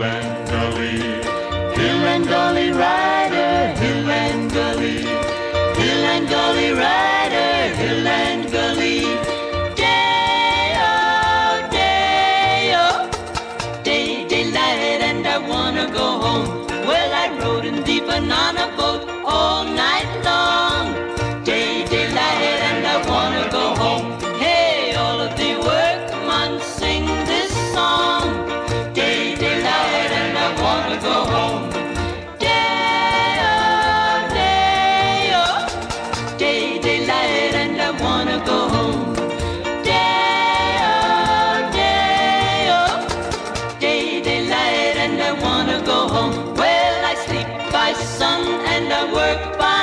hill and gully, hill and gully rider, hill and gully, hill and gully rider, hill and gully. Day-o, day-o, day, daylight, and I wanna go home. Well, I rode in the banana boat. Wanna go home. Day-o, day-o, day, daylight, and I wanna go home. Day-o, day-o, day, daylight, and I wanna go home. Well, I sleep by sun and I work by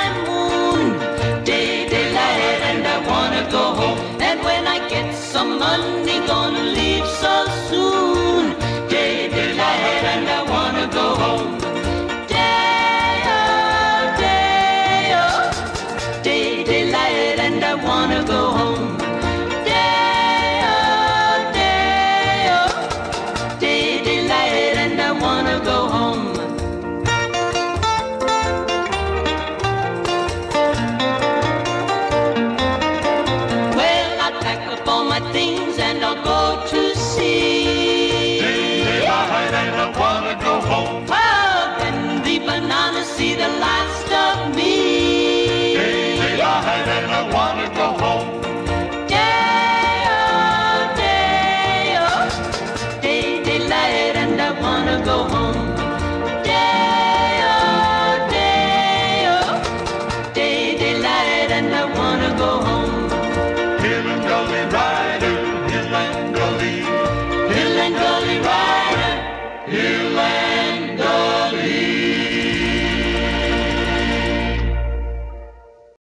and I wanna go home. Day-o, oh, day-o, oh. day, daylight, and I wanna go home.